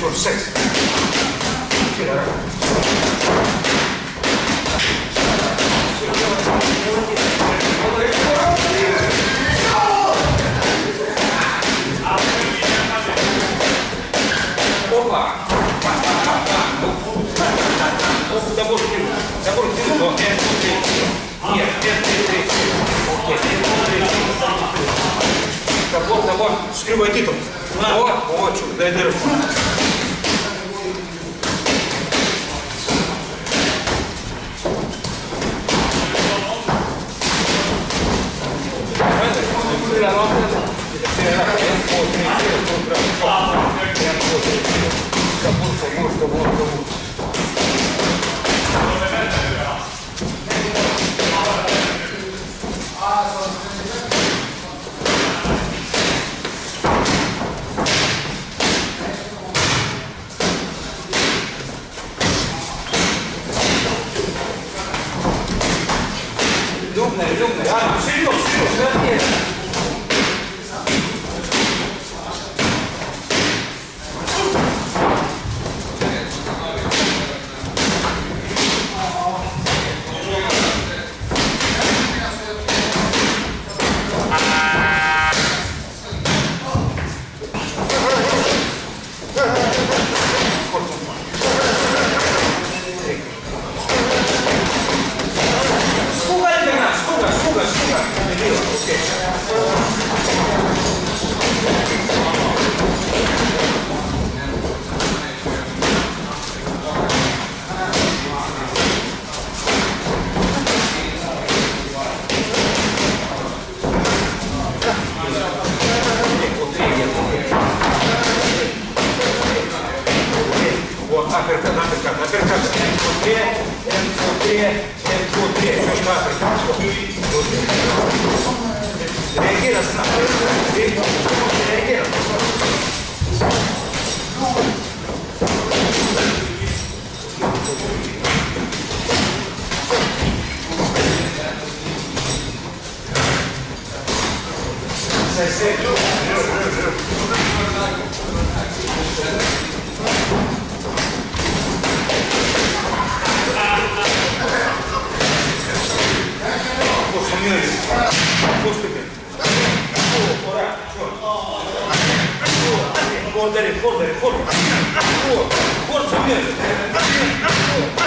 for six. Опа! Забор кину. Забор кину, но это три. Нет, это три. Окей, это три. Забор, забор. Скрывай титул. Вот, вот, чук, дай дырку. 啊水里有水有蛇弟 М-4, М-4, М-4. Все, что апперкат. Все. Реагируй на Реагируй. Сосед. Força, meu. Força,